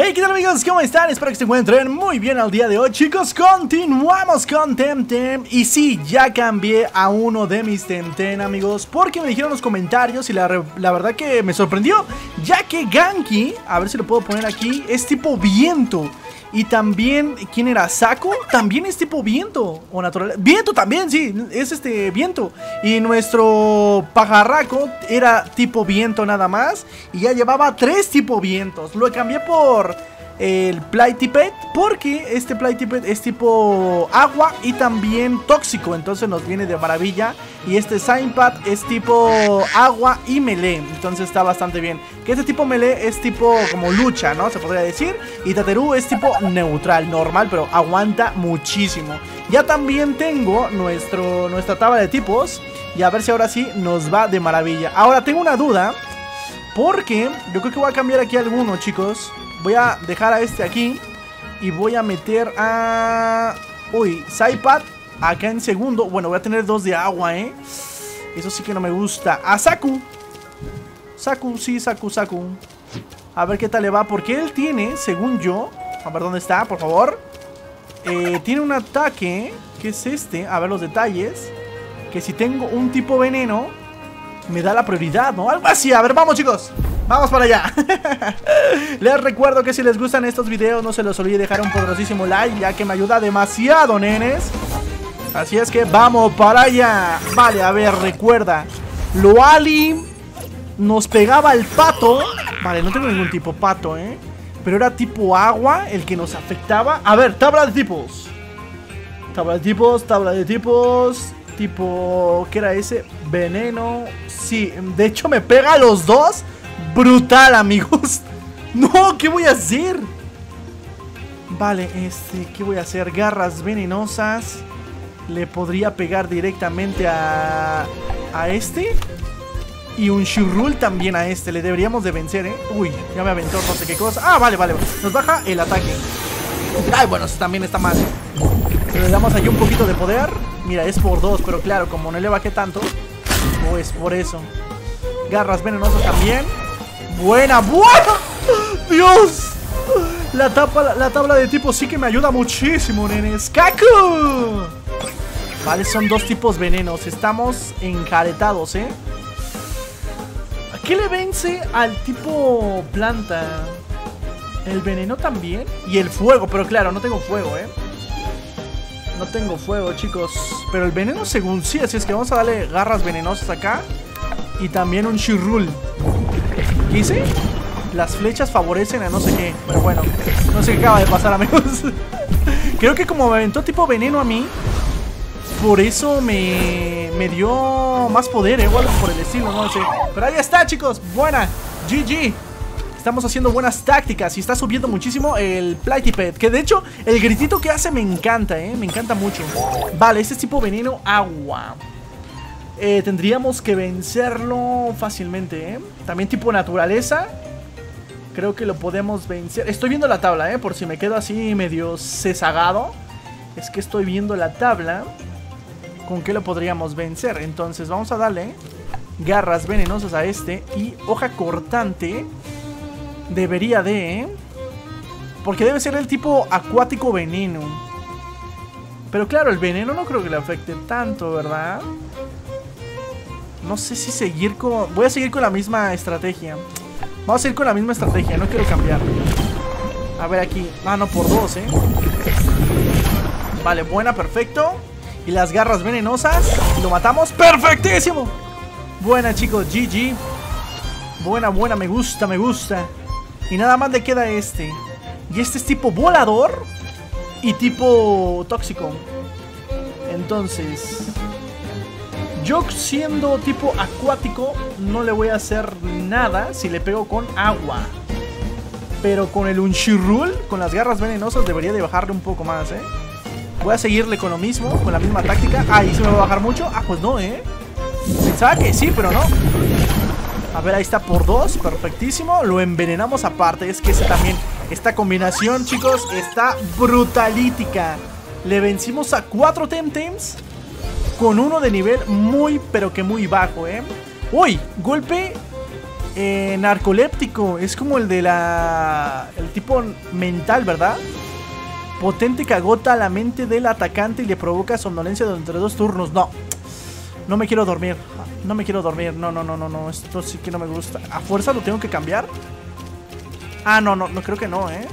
Hey, ¿qué tal amigos? ¿Cómo están? Espero que se encuentren muy bien al día de hoy Chicos, continuamos con Temtem Y sí, ya cambié a uno de mis Temtem, amigos Porque me dijeron los comentarios y la, la verdad que me sorprendió Ya que Ganki, a ver si lo puedo poner aquí, es tipo viento y también, ¿quién era? ¿Saco? También es tipo viento o natural. Viento también, sí, es este viento. Y nuestro pajarraco era tipo viento nada más. Y ya llevaba tres tipo vientos. Lo cambié por el Plytipet porque este Plytipet es tipo agua y también tóxico, entonces nos viene de maravilla. Y este Signpad es tipo agua y melee, entonces está bastante bien. Que este tipo melee es tipo como lucha, ¿no? Se podría decir. Y Tateru es tipo neutral, normal, pero aguanta muchísimo. Ya también tengo nuestro, nuestra tabla de tipos. Y a ver si ahora sí nos va de maravilla. Ahora tengo una duda. Porque yo creo que voy a cambiar aquí alguno, chicos. Voy a dejar a este aquí. Y voy a meter a... Uy, Saipad acá en segundo. Bueno, voy a tener dos de agua, ¿eh? Eso sí que no me gusta. A Saku. Saku, sí, Saku, Saku. A ver qué tal le va. Porque él tiene, según yo... A ver dónde está, por favor. Eh, tiene un ataque. Que es este. A ver los detalles. Que si tengo un tipo veneno... Me da la prioridad, ¿no? Algo así. A ver, vamos, chicos. Vamos para allá. Les recuerdo que si les gustan estos videos No se los olvide dejar un poderosísimo like Ya que me ayuda demasiado, nenes. Así es que vamos para allá. Vale, a ver, recuerda. Loali Nos pegaba el pato. Vale, no tengo ningún tipo pato, eh Pero era tipo agua el que nos afectaba. A ver, tabla de tipos. Tabla de tipos, tabla de tipos. Tipo, ¿qué era ese? Veneno. Sí, de hecho me pega a los dos brutal, amigos. No, ¿qué voy a hacer? Vale, este, ¿qué voy a hacer? Garras venenosas. Le podría pegar directamente a, a este. Y un Shirul también a este. Le deberíamos de vencer, ¿eh? Uy, ya me aventó no sé qué cosa. Ah, vale, vale. Nos baja el ataque. Ay, bueno, eso también está mal. le damos aquí un poquito de poder. Mira, es por dos, pero claro, como no le bajé tanto, pues por eso. Garras venenosas también. Buena, buena. Dios. La, tapa, la, tabla de tipos sí que me ayuda muchísimo, nenes. ¡Kaku! Vale, son dos tipos venenos. Estamos encaretados, ¿eh? ¿A qué le vence al tipo planta? El veneno también. Y el fuego, pero claro, no tengo fuego, ¿eh? No tengo fuego, chicos. Pero el veneno según sí, así es que vamos a darle garras venenosas acá. Y también un Shirul. ¿Qué hice? Las flechas favorecen a no sé qué. Pero bueno, no sé qué acaba de pasar, amigos. Creo que como me aventó tipo veneno a mí, por eso me, me dio más poder, ¿eh? o por el estilo, no sé. Pero ahí está, chicos. Buena. GG. Estamos haciendo buenas tácticas y está subiendo muchísimo el Pet Que de hecho, el gritito que hace me encanta, ¿eh? Me encanta mucho. Vale, este es tipo veneno agua. Eh, tendríamos que vencerlo fácilmente, ¿eh? También tipo naturaleza. Creo que lo podemos vencer. Estoy viendo la tabla, ¿eh? Por si me quedo así medio cesagado. Es que estoy viendo la tabla. ¿Con qué lo podríamos vencer? Entonces vamos a darle garras venenosas a este. Y hoja cortante. Debería de... ¿eh? Porque debe ser el tipo acuático veneno. Pero claro, el veneno no creo que le afecte tanto, ¿verdad? No sé si seguir con... Voy a seguir con la misma estrategia. Vamos a ir con la misma estrategia, no quiero cambiar. A ver aquí. Ah, no, por dos, ¿eh? Vale, buena, perfecto. Y las garras venenosas. Lo matamos. ¡Perfectísimo! Buena, chicos. GG. Buena, buena. Me gusta, me gusta. Y nada más le queda este. Y este es tipo volador. Y tipo tóxico. Entonces... Yo siendo tipo acuático no le voy a hacer nada si le pego con agua. Pero con el Unshirul, con las garras venenosas, debería de bajarle un poco más, ¿eh? Voy a seguirle con lo mismo, con la misma táctica. Ah, ¿y se me va a bajar mucho? Ah, pues no, ¿eh? Pensaba que sí, pero no. A ver, ahí está por dos, perfectísimo. Lo envenenamos aparte, es que ese también... Esta combinación, chicos, está brutalítica. Le vencimos a cuatro Temtems con uno de nivel muy, pero que muy bajo, ¿eh? Uy, golpe eh, narcoléptico. Es como el de la... El tipo mental, ¿verdad? Potente que agota la mente del atacante y le provoca somnolencia durante dos turnos. No. No me quiero dormir. No me quiero dormir. No, no, no, no, no. Esto sí que no me gusta. ¿A fuerza lo tengo que cambiar? Ah, no, no, no creo que no, ¿eh?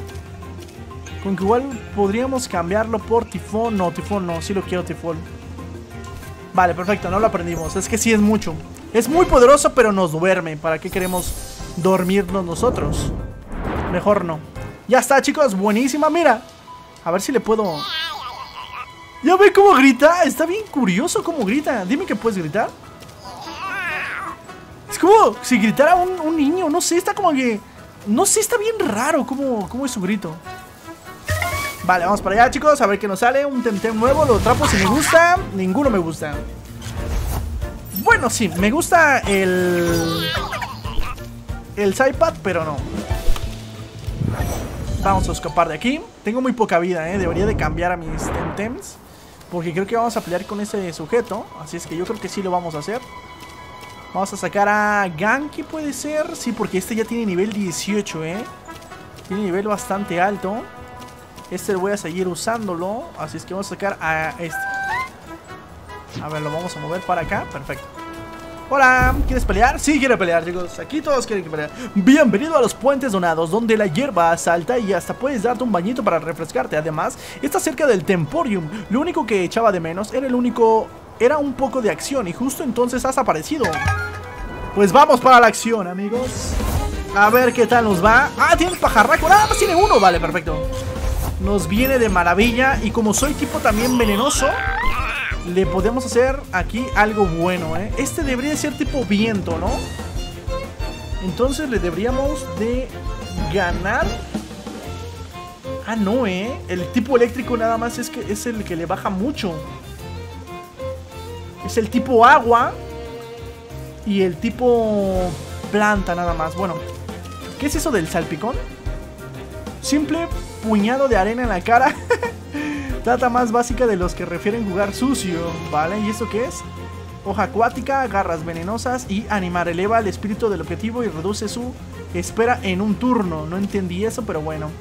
Con que igual podríamos cambiarlo por tifón. No, tifón no. Sí lo quiero tifón. Vale, perfecto. No lo aprendimos. Es que sí es mucho. Es muy poderoso, pero nos duerme. ¿Para qué queremos dormirnos nosotros? Mejor no. Ya está, chicos. Buenísima. Mira. A ver si le puedo... ¿Ya ve cómo grita? Está bien curioso cómo grita. Dime que puedes gritar. Es como si gritara un, niño. No sé, está como que... No sé, está bien raro cómo, cómo es su grito. Vale, vamos para allá, chicos. A ver qué nos sale. Un Temtem nuevo. Lo trapo si me gusta. Ninguno me gusta. Bueno, sí, me gusta el... El Sidepad, pero no. Vamos a escapar de aquí. Tengo muy poca vida, ¿eh? Debería de cambiar a mis Temtems. Porque creo que vamos a pelear con ese sujeto. Así es que yo creo que sí lo vamos a hacer. Vamos a sacar a Ganki, puede ser. Sí, porque este ya tiene nivel 18, ¿eh? Tiene nivel bastante alto. Este voy a seguir usándolo. Así es que vamos a sacar a este. A ver, lo vamos a mover para acá. Perfecto. Hola, ¿quieres pelear? Sí, quiero pelear, chicos. Aquí todos quieren pelear. Bienvenido a los puentes donados, donde la hierba salta y hasta puedes darte un bañito para refrescarte. Además, está cerca del Temporium. Lo único que echaba de menos era el único. Era un poco de acción y justo entonces has aparecido. Pues vamos para la acción, amigos. A ver qué tal nos va. Ah, tiene pajarraco. Nada más tiene uno. Vale, perfecto. Nos viene de maravilla. Y como soy tipo también venenoso, le podemos hacer aquí algo bueno, ¿eh? Este debería ser tipo viento, ¿no? Entonces le deberíamos de ganar. Ah, no, ¿eh? El tipo eléctrico nada más es, que es el que le baja mucho. Es el tipo agua. Y el tipo planta nada más. Bueno, ¿qué es eso del salpicón? Simple puñado de arena en la cara. Trata más básica de los que refieren jugar sucio, ¿vale? ¿Y eso qué es? Hoja acuática, garras venenosas y animar. Eleva el espíritu del objetivo y reduce su espera en un turno. No entendí eso, pero bueno.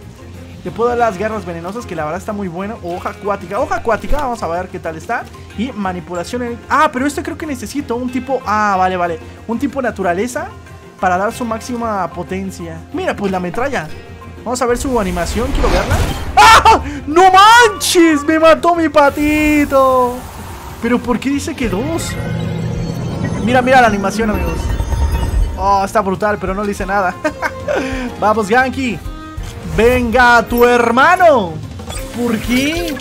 Le puedo dar las garras venenosas, que la verdad está muy bueno. Hoja acuática. Hoja acuática, vamos a ver qué tal está. Y manipulación. En... Ah, pero este creo que necesito un tipo... Ah, vale, vale. Un tipo naturaleza para dar su máxima potencia. Mira, pues la metralla. Vamos a ver su animación, quiero verla. ¡Ah! ¡No manches! ¡Me mató mi patito! ¿Pero por qué dice que dos? Mira, mira la animación, amigos. Oh, está brutal, pero no le dice nada. Vamos, Yankee. Venga, tu hermano. ¿Por qué?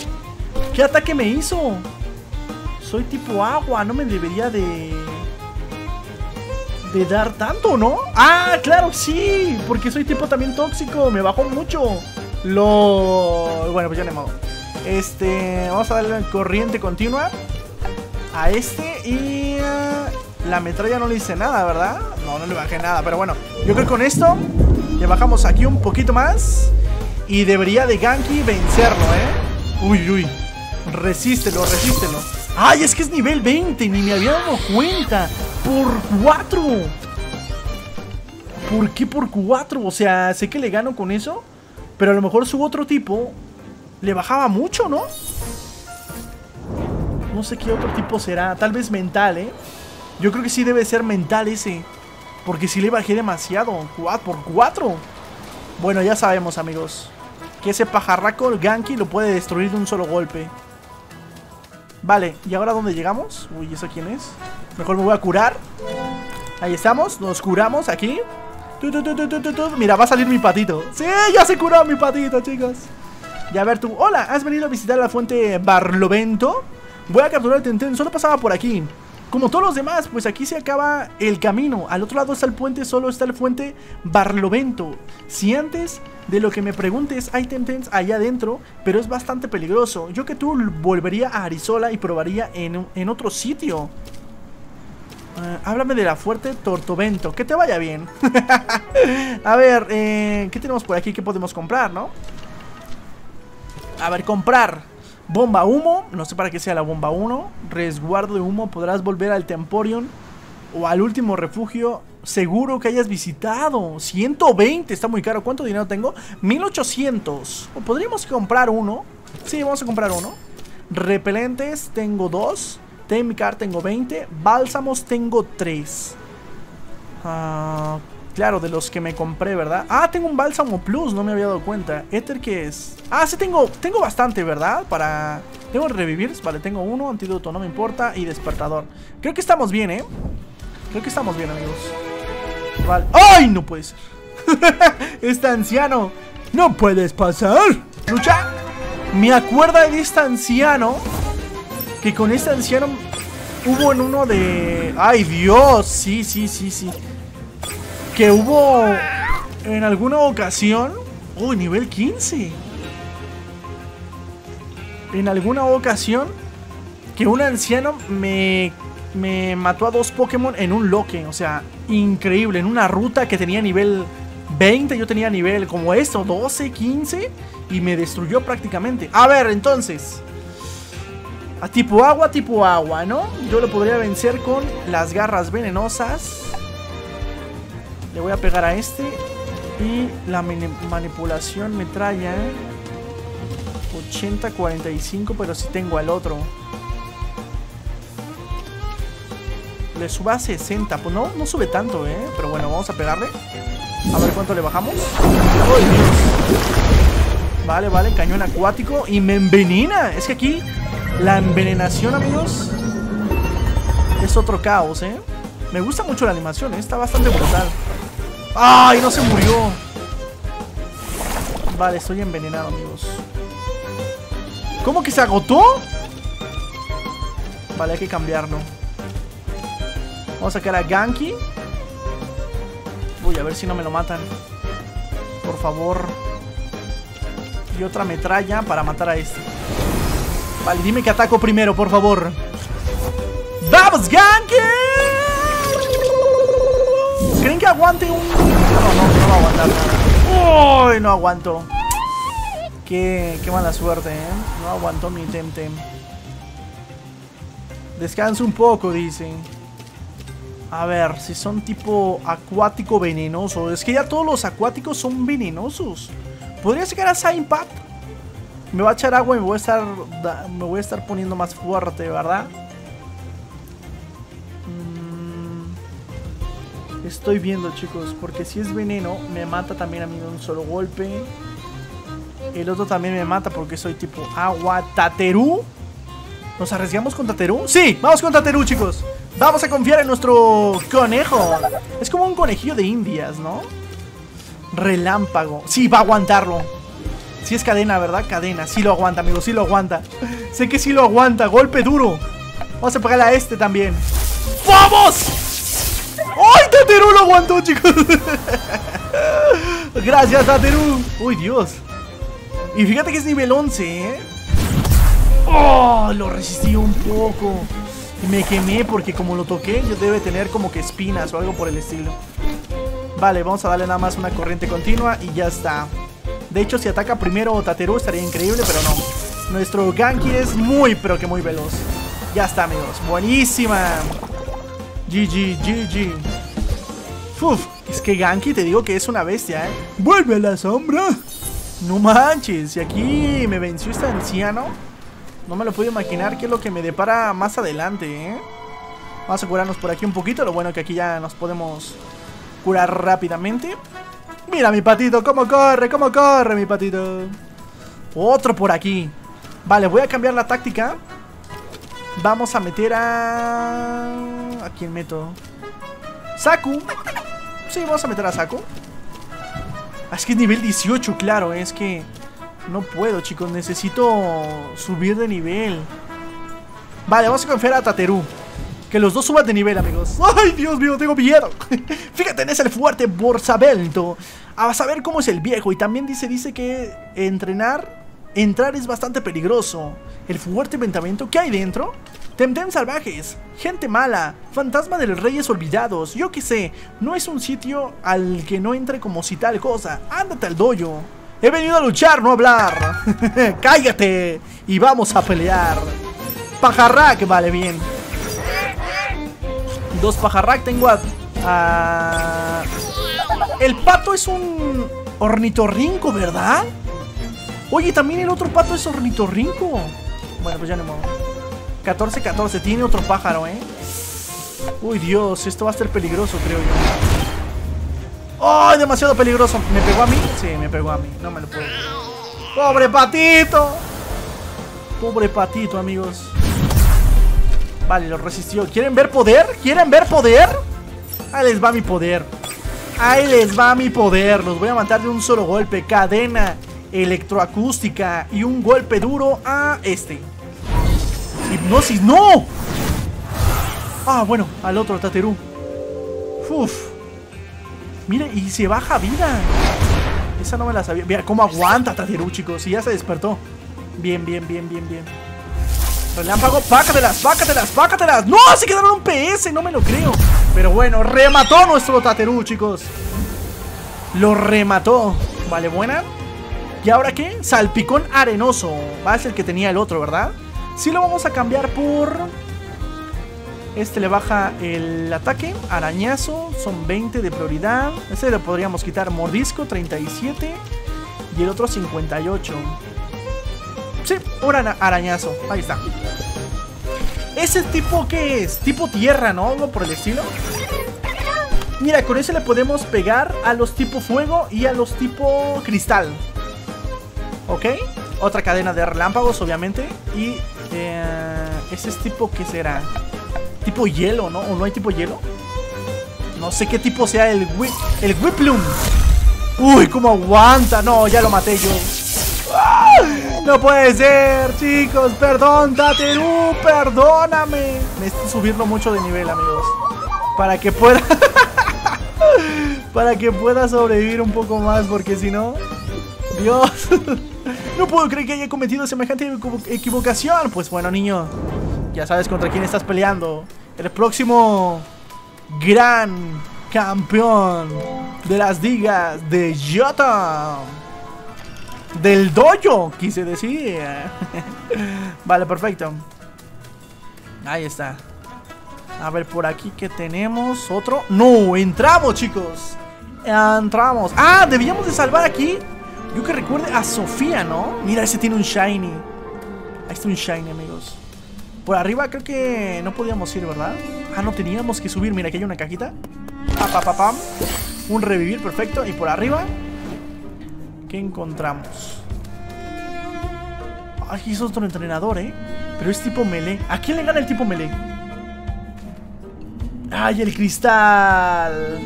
¿Qué ataque me hizo? Soy tipo agua, no me debería de de dar tanto, ¿no? Ah, claro, sí, porque soy tipo también tóxico, me bajó mucho. Lo... Bueno, pues ya no modo. Este, vamos a darle corriente continua a este y uh, la metralla no le hice nada, ¿verdad? No, no le bajé nada, pero bueno, yo creo que con esto le bajamos aquí un poquito más y debería de Ganky vencerlo, ¿eh? Uy, uy, resístelo, resístelo. ¡Ay, es que es nivel 20! Ni me había dado cuenta. ¡Por 4! ¿Por qué por 4? O sea, sé que le gano con eso. Pero a lo mejor su otro tipo le bajaba mucho, ¿no? No sé qué otro tipo será. Tal vez mental, ¿eh? Yo creo que sí debe ser mental ese. Porque si le bajé demasiado. por 4. Bueno, ya sabemos, amigos. Que ese pajarraco, el Ganky, lo puede destruir de un solo golpe. Vale, ¿y ahora dónde llegamos? Uy, ¿eso quién es? Mejor me voy a curar Ahí estamos, nos curamos aquí Mira, va a salir mi patito Sí, ya se curó mi patito, chicos Y a ver tú, hola, ¿has venido a visitar la fuente Barlovento? Voy a capturar el Tenten, solo pasaba por aquí como todos los demás, pues aquí se acaba el camino. Al otro lado está el puente, solo está el puente Barlovento. Si antes de lo que me preguntes hay Tentens allá adentro, pero es bastante peligroso. Yo que tú volvería a Arizola y probaría en, otro sitio. Eh, háblame de la fuerte Tortovento. Que te vaya bien. a ver, eh, ¿qué tenemos por aquí que podemos comprar, no? A ver, comprar. Bomba humo, no sé para qué sea la bomba 1. Resguardo de humo, podrás volver al Temporion o al último refugio seguro que hayas visitado. 120, está muy caro. ¿Cuánto dinero tengo? 1800. ¿O podríamos comprar uno? Sí, vamos a comprar uno. Repelentes tengo dos. Temicar tengo 20. Bálsamos tengo 3. Ah, claro, de los que me compré, ¿verdad? Ah, tengo un bálsamo plus, no me había dado cuenta. Ether, ¿qué es? Ah, sí, tengo, tengo bastante, ¿verdad? Para... Tengo revivir, vale, tengo uno, antídoto, no me importa, y despertador. Creo que estamos bien, ¿eh? Creo que estamos bien, amigos. Vale. ¡Ay! No puede ser. este anciano. No puedes pasar. Lucha. Me acuerda de este anciano. Que con este anciano hubo en uno de... ¡Ay, Dios! Sí, sí, sí, sí. Que hubo en alguna ocasión... ¡Uy, nivel 15! En alguna ocasión que un anciano me me mató a dos Pokémon en un loque. O sea, increíble. En una ruta que tenía nivel 20, yo tenía nivel como esto, 12, 15. Y me destruyó prácticamente. A ver, entonces. A tipo agua, tipo agua, ¿no? Yo lo podría vencer con las garras venenosas. Le voy a pegar a este. Y la manipulación me trae 80-45, pero si tengo al otro. le suba a 60. Pues no, no sube tanto, ¿eh? Pero bueno, vamos a pegarle. A ver cuánto le bajamos. Vale, vale, cañón acuático. Y me envenena. Es que aquí la envenenación, amigos, es otro caos, ¿eh? Me gusta mucho la animación, ¿eh? Está bastante brutal. ¡Ay, no se murió! Vale, estoy envenenado, amigos. ¿Cómo que se agotó? Vale, hay que cambiarlo. Vamos a sacar a Ganky. Uy, a ver si no me lo matan. Por favor. Y otra metralla para matar a este. Vale, dime que ataco primero, por favor. ¡Vamos, Ganky! ¿Creen que aguante un...? No, no, no va a aguantar nada. ¡Uy, no aguanto! Qué, mala suerte, ¿eh? No aguantó mi Temtem. Descansa un poco, dicen. A ver, si son tipo acuático venenoso. Es que ya todos los acuáticos son venenosos. Podría llegar a Saimpact. Me va a echar agua y me voy a estar. Me voy a estar poniendo más fuerte, ¿verdad? Estoy viendo, chicos. Porque si es veneno, me mata también a mí de un solo golpe. El otro también me mata porque soy tipo agua. ¿Taterú? ¿Nos arriesgamos con Taterú? ¡Sí! ¡Vamos con Taterú, chicos! Vamos a confiar en nuestro conejo. Es como un conejillo de indias, ¿no? Relámpago. Sí, va a aguantarlo. Sí es cadena, ¿verdad? Cadena. Sí lo aguanta, amigo. Sí lo aguanta. sé que sí lo aguanta. Golpe duro. Vamos a pegarle a este también. ¡Vamos! ¡Ay, Tateru lo aguantó, chicos! Gracias, Tateru. ¡Uy, Dios! Y fíjate que es nivel 11, ¿eh? ¡Oh! Lo resistí un poco. Me quemé porque como lo toqué, yo debe tener como que espinas o algo por el estilo. Vale, vamos a darle nada más una corriente continua y ya está. De hecho, si ataca primero Tateru estaría increíble, pero no. Nuestro Ganky es muy, pero que muy veloz. Ya está, amigos. Buenísima. GG, GG. Uf, es que Ganky te digo que es una bestia, ¿eh? ¡Vuelve a la sombra! No manches, y aquí me venció este anciano. No me lo puedo imaginar qué es lo que me depara más adelante, ¿eh? Vamos a curarnos por aquí un poquito. Lo bueno que aquí ya nos podemos curar rápidamente. Mira mi patito, cómo corre, cómo corre mi patito. Otro por aquí. Vale, voy a cambiar la táctica. Vamos a meter a... ¿A quién meto? Saku. Sí, vamos a meter a Saku. Ah, es que es nivel 18, claro. Es que... No puedo, chicos. Necesito subir de nivel. Vale, vamos a confiar a Tateru. Que los dos suban de nivel, amigos. ¡Ay, Dios mío! Tengo miedo. Fíjate, es el fuerte Borsabelto. A saber cómo es el viejo. Y también dice, dice que entrenar, entrar es bastante peligroso. El fuerte inventamiento, ¿qué hay dentro? Temtem salvajes, gente mala, fantasma de los reyes olvidados, yo qué sé, no es un sitio al que no entre como si tal cosa, ándate al dojo. He venido a luchar, no a hablar. Cállate y vamos a pelear. Pajarrack, vale, bien. Dos pajarrack, tengo a Ah, el pato es un ornitorrinco, ¿verdad? Oye, también el otro pato es ornitorrinco. Bueno, pues ya no modo. 14-14, tiene otro pájaro, ¿eh? Uy, Dios, esto va a ser peligroso, creo yo. ¡Ay, demasiado peligroso! ¿Me pegó a mí? Sí, me pegó a mí. No me lo puedo. ¡Pobre patito! Pobre patito, amigos. Vale, lo resistió. ¿Quieren ver poder? ¿Quieren ver poder? Ahí les va mi poder. Ahí les va mi poder. Los voy a matar de un solo golpe. Cadena electroacústica y un golpe duro a este. Hipnosis, ¡no! Ah, bueno, al otro Taterú. Uf. Mire, y se baja vida. Esa no me la sabía. Mira cómo aguanta Taterú, chicos. Y ya se despertó. Bien, bien, bien, bien, bien. Relámpago, pácatelas, pácatelas, pácatelas. ¡No! Se quedaron un PS, no me lo creo. Pero bueno, remató nuestro Taterú, chicos. Lo remató. Vale, buena. ¿Y ahora qué? Salpicón arenoso. Va a ser el que tenía el otro, ¿verdad? Sí lo vamos a cambiar por... Este le baja el ataque, arañazo, son 20 de prioridad. Este le podríamos quitar mordisco, 37. Y el otro 58. Sí, un arañazo, ahí está. ¿Ese tipo qué es? Tipo tierra, ¿no? Algo por el estilo. Mira, con ese le podemos pegar a los tipo fuego y a los tipo cristal. ¿Ok? Otra cadena de relámpagos, obviamente. Y eh, ese es tipo, ¿qué será? Tipo hielo, ¿no? ¿O no hay tipo hielo? No sé qué tipo sea el, el Whiplum. Uy, cómo aguanta. No, ya lo maté yo. No puede ser, chicos. Perdón, Tateru, perdóname. Necesito subirlo mucho de nivel, amigos. Para que pueda... para que pueda sobrevivir un poco más, porque si no... Dios. no puedo creer que haya cometido semejante equivocación. Pues bueno, niño. Ya sabes contra quién estás peleando. El próximo gran campeón de las digas de Jota. Del dojo, quise decir. vale, perfecto. Ahí está. A ver, por aquí que tenemos otro. No, entramos, chicos. Entramos. Ah, debíamos de salvar aquí. Yo que recuerde a Sofía, ¿no? Mira, ese tiene un shiny. Ahí está un shiny, amigos. Por arriba creo que no podíamos ir, ¿verdad? Ah, no teníamos que subir. Mira, aquí hay una cajita. Pa, pa, pa, Un revivir, perfecto. Y por arriba, ¿qué encontramos? Aquí es otro entrenador, ¿eh? Pero es tipo melee. ¿A quién le gana el tipo melee? ¡Ay, el cristal!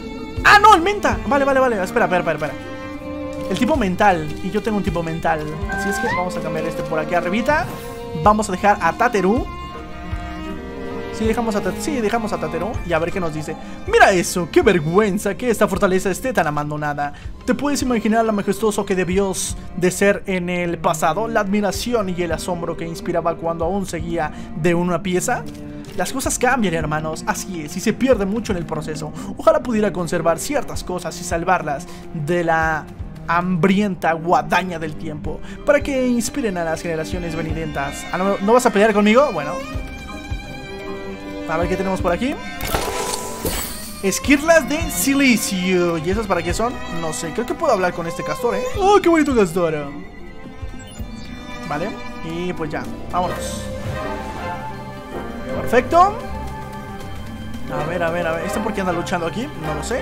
¡Ah, no! ¡El menta! Vale, vale, vale. Espera, espera, espera, espera. El tipo mental. Y yo tengo un tipo mental. Así es que vamos a cambiar este por aquí arribita. Vamos a dejar a Tateru Sí, dejamos a, sí, dejamos a Tatero y a ver qué nos dice. Mira eso, qué vergüenza que esta fortaleza esté tan abandonada. ¿Te puedes imaginar lo majestuoso que debió de ser en el pasado? La admiración y el asombro que inspiraba cuando aún seguía de una pieza. Las cosas cambian, hermanos, así es, y se pierde mucho en el proceso. Ojalá pudiera conservar ciertas cosas y salvarlas de la hambrienta guadaña del tiempo, para que inspiren a las generaciones venidentas. Ah, ¿no, ¿No vas a pelear conmigo? Bueno, a ver qué tenemos por aquí. Esquirlas de silicio. ¿Y esas para qué son? No sé. Creo que puedo hablar con este castor, ¿eh? ¡Oh, qué bonito castor! Vale. Y pues ya. Vámonos. Perfecto. A ver, a ver, a ver. ¿Este por qué anda luchando aquí? No lo sé.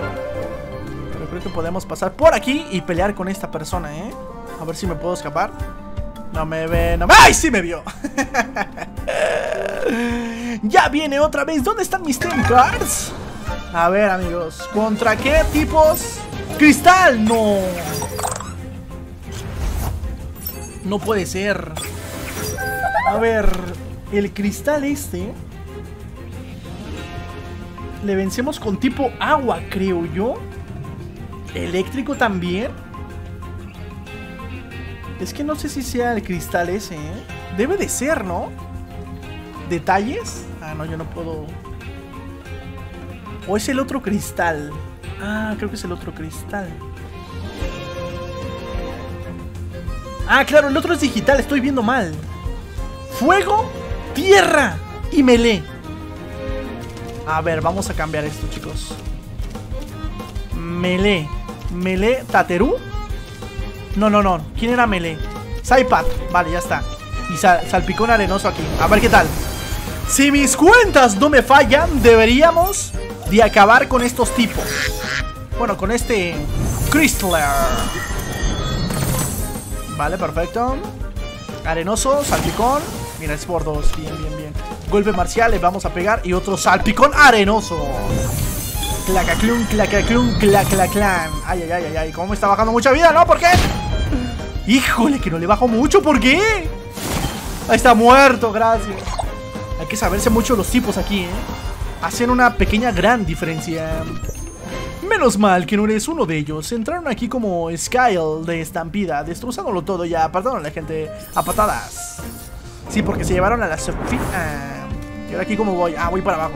Creo que podemos pasar por aquí y pelear con esta persona, ¿eh? A ver si me puedo escapar. No me ve, no me... ¡Ay, sí me vio! ya viene otra vez. ¿Dónde están mis Team Cards? A ver, amigos. ¿Contra qué tipos? ¡Cristal! ¡No! No puede ser. A ver, el cristal este... Le vencemos con tipo agua, creo yo. Eléctrico también. Es que no sé si sea el cristal ese, ¿eh? Debe de ser, ¿no? ¿Detalles? Ah, no, yo no puedo... ¿O es el otro cristal? Ah, creo que es el otro cristal. Ah, claro, el otro es digital, estoy viendo mal. Fuego, tierra y melee. A ver, vamos a cambiar esto, chicos. Melee. Melee Tateru. No, no, no. ¿Quién era Melee? Saipat. Vale, ya está. Y salpicón arenoso aquí. A ver qué tal. Si mis cuentas no me fallan, deberíamos de acabar con estos tipos. Bueno, con este Crystler. Vale, perfecto. Arenoso, salpicón. Mira, es por dos. Bien, bien, bien. Golpe marcial, le vamos a pegar. Y otro salpicón arenoso. Clacaclun, clacaclun, claclaclan. Ay, ay, ay, ay, ay. ¿Cómo me está bajando mucha vida, no? ¿Por qué? Híjole, que no le bajo mucho. ¿Por qué? Ahí está muerto, gracias. Hay que saberse mucho los tipos aquí, ¿eh? Hacen una pequeña gran diferencia. Menos mal que no eres uno de ellos. Entraron aquí como Skyle de estampida, destrozándolo todo y apartaron a la gente a patadas. Sí, porque se llevaron a la Sofía. Y ahora aquí como voy. Ah, voy para abajo.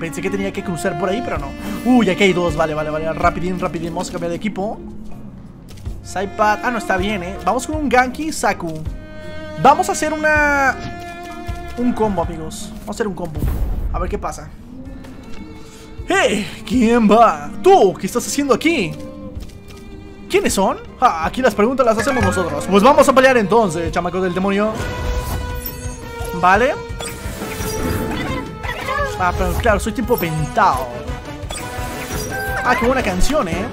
Pensé que tenía que cruzar por ahí, pero no. Uy, aquí hay dos. Vale, vale, vale. Rapidín, rapidín. Vamos a cambiar de equipo. Saipad. Ah, no, está bien, ¿eh? Vamos con un Ganki Saku. Vamos a hacer una... Un combo, amigos. Vamos a hacer un combo. A ver qué pasa. ¡Hey! ¿Quién va? ¿Tú? ¿Qué estás haciendo aquí? ¿Quiénes son? Ah, aquí las preguntas las hacemos nosotros. Pues vamos a pelear entonces, chamacos del demonio. Vale. Ah, pero claro, soy tipo pentao. Ah, qué buena canción, ¿eh?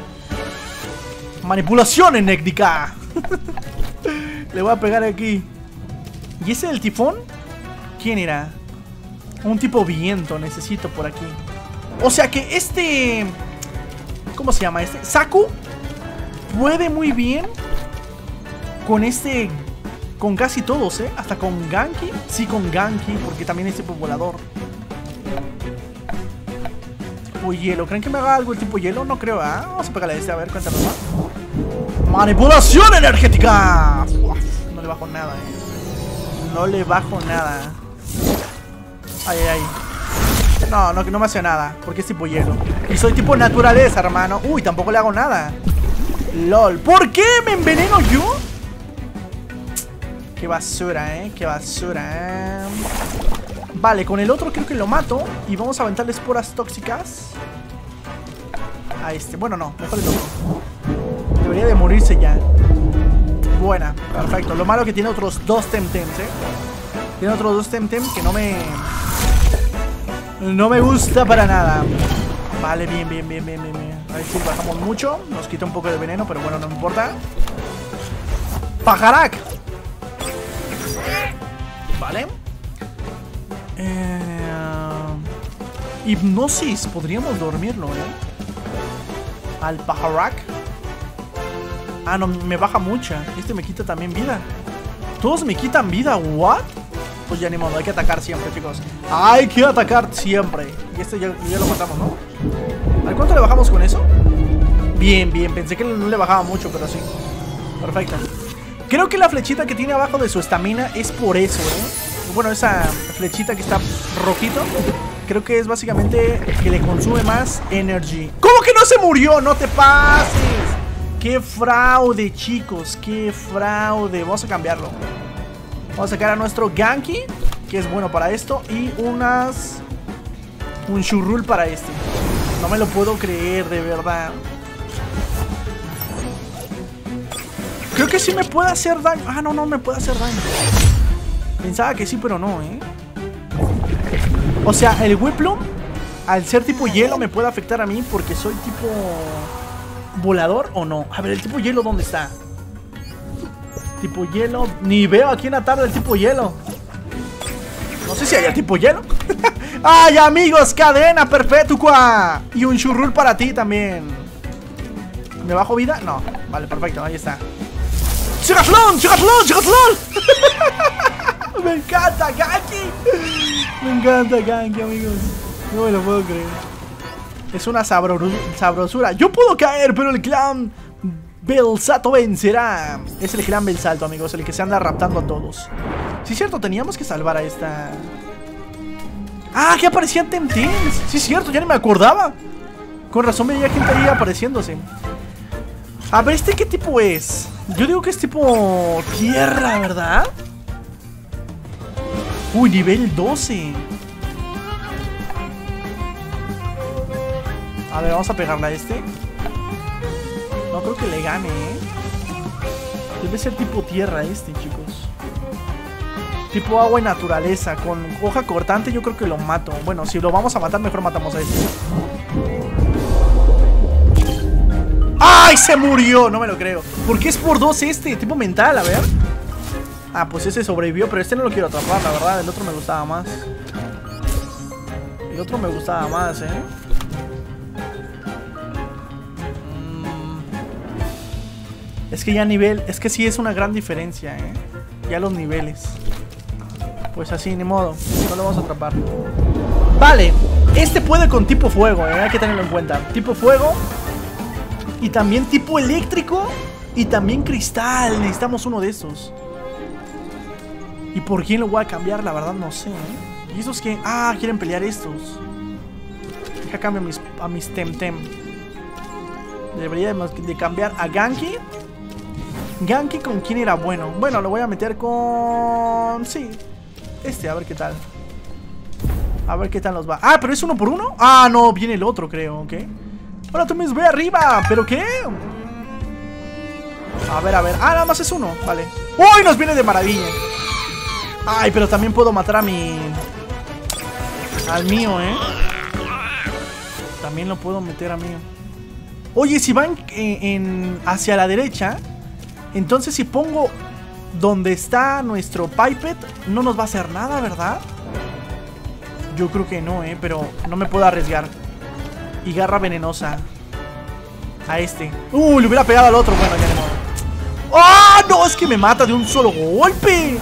Manipulación en Néctica. Le voy a pegar aquí. ¿Y ese del tifón? ¿Quién era? Un tipo viento necesito por aquí. O sea que este... ¿Cómo se llama este? Saku puede muy bien con este... Con casi todos, ¿eh? Hasta con Ganki. Sí, con Ganki, porque también es tipo volador hielo. ¿Creen que me haga algo el tipo hielo? No creo, ¿ah? Vamos a pegarle este, a ver, cuéntanos más. ¡Manipulación energética! no le bajo nada, eh. No le bajo nada. Ay, ay, ay. No, no, no me hace nada, porque es tipo hielo. Y soy tipo naturaleza, hermano. Uy, tampoco le hago nada. LOL. ¿Por qué me enveneno yo? Qué basura, eh. Qué basura, eh. Vale, con el otro creo que lo mato Y vamos a aventarle esporas tóxicas A este, bueno no, mejor el otro. Debería de morirse ya. Buena, perfecto. Lo malo que tiene otros dos Temtems, eh Tiene otros dos Temtems que no me... No me gusta para nada. Vale, bien, bien, bien, bien, bien, bien. A ver bajamos mucho. Nos quita un poco de veneno, pero bueno, no me importa. ¡Pajarak! Vale eh, hipnosis, podríamos dormirlo, ¿eh? Al pajarak. Ah, no, me baja mucha. Este me quita también vida. Todos me quitan vida, ¿what? Pues ya ni modo, hay que atacar siempre, chicos. Hay que atacar siempre. Y este ya, lo matamos, ¿no? ¿Al cuánto le bajamos con eso? Bien, bien. Pensé que no le bajaba mucho, pero sí. Perfecto. Creo que la flechita que tiene abajo de su estamina es por eso, ¿eh? Bueno, esa flechita que está rojito, creo que es básicamente que le consume más energy. ¿Cómo que no se murió? No te pases. Qué fraude, chicos, qué fraude. Vamos a cambiarlo. Vamos a sacar a nuestro Ganky, que es bueno para esto, y unas... Un Shurul para este. No me lo puedo creer, de verdad. Creo que sí me puede hacer daño. Ah, no, no me puede hacer daño. Pensaba que sí, pero no, ¿eh? O sea, el Whiplum, al ser tipo hielo, me puede afectar a mí porque soy tipo volador o no. A ver, el tipo hielo, ¿dónde está? Tipo hielo. Ni veo aquí en la tarde el tipo hielo. No sé si hay el tipo hielo. ¡Ay, amigos! ¡Cadena perpetua! Y un churrul para ti también. ¿Me bajo vida? No. Vale, perfecto. Ahí está. ¡Chigatlón! ¡Chigatlón! ¡Chigatlón! Me encanta Ganky. Me encanta Ganky, amigos. No me lo puedo creer. Es una sabrosura. Yo puedo caer, pero el clan Belsato vencerá. Es el clan Belsalto, amigos, el que se anda raptando a todos. Sí, es cierto, teníamos que salvar a esta... Ah, que aparecían Temtems. Sí, es cierto, ya ni me acordaba. Con razón veía gente ahí apareciéndose. A ver, ¿este qué tipo es? Yo digo que es tipo tierra, ¿verdad? Uy, nivel 12. A ver, vamos a pegarle a este. No creo que le gane, ¿eh? Debe ser tipo tierra este, chicos. Tipo agua y naturaleza. Con hoja cortante yo creo que lo mato. Bueno, si lo vamos a matar, mejor matamos a este. ¡Ay! Se murió. No me lo creo. ¿Por qué es por dos este? Tipo mental, a ver. Ah, pues ese sobrevivió, pero este no lo quiero atrapar, la verdad. El otro me gustaba más. El otro me gustaba más, ¿eh? Mm. Es que ya nivel... Es que sí es una gran diferencia, ¿eh? Ya los niveles. Pues así, ni modo. No lo vamos a atrapar. Vale. Este puede con tipo fuego, ¿eh? Hay que tenerlo en cuenta. Tipo fuego. Y también tipo eléctrico. Y también cristal. Necesitamos uno de esos. ¿Y por quién lo voy a cambiar? La verdad no sé, ¿eh? ¿Y esos que? Ah, quieren pelear estos. Deja cambio a mis, a mis Temtem. Debería de cambiar a Ganky. Ganky con quién era bueno. Bueno, lo voy a meter con... Sí. Este, a ver qué tal. A ver qué tal nos va. Ah, pero es uno por uno. Ah, no, viene el otro, creo, ¿ok? Ahora tú me ve arriba. ¿Pero qué? A ver, a ver. Ah, nada más es uno. Vale. ¡Uy! Nos viene de maravilla. Ay, pero también puedo matar a mi... Al mío, ¿eh? También lo puedo meter a mío. Oye, si van en, hacia la derecha, entonces si pongo donde está nuestro Pipet, no nos va a hacer nada, ¿verdad? Yo creo que no, ¿eh? Pero no me puedo arriesgar. Y garra venenosa. A este. ¡Uh! Le hubiera pegado al otro. Bueno, ya de. ¡Oh! No, es que me mata de un solo golpe.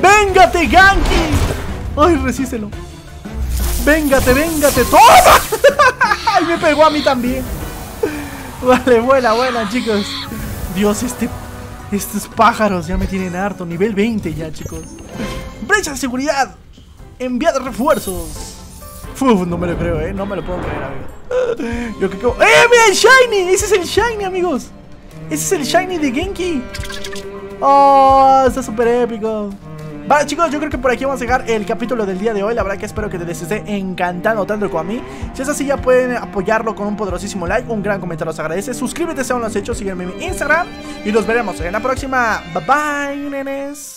¡Véngate, Ganky! ¡Ay, resístelo! ¡Véngate, véngate! ¡Toma! ¡Ay, me pegó a mí también! Vale, buena, buena, chicos. Dios, este... Estos pájaros ya me tienen harto. Nivel 20 ya, chicos. ¡Brecha de seguridad! ¡Enviad refuerzos! Uf, no me lo creo, ¿eh? No me lo puedo creer, amigo. Yo que creo... ¡Eh, mira el Shiny! Ese es el Shiny, amigos. Ese es el Shiny de Genki. ¡Oh! Está súper épico. Vale chicos, yo creo que por aquí vamos a dejar el capítulo del día de hoy. La verdad que espero que les esté encantando tanto como a mí. Si es así ya pueden apoyarlo con un poderosísimo like Un gran comentario os agradece. Suscríbete si aún lo has hecho, sígueme en mi Instagram Y los veremos en la próxima. Bye bye nenes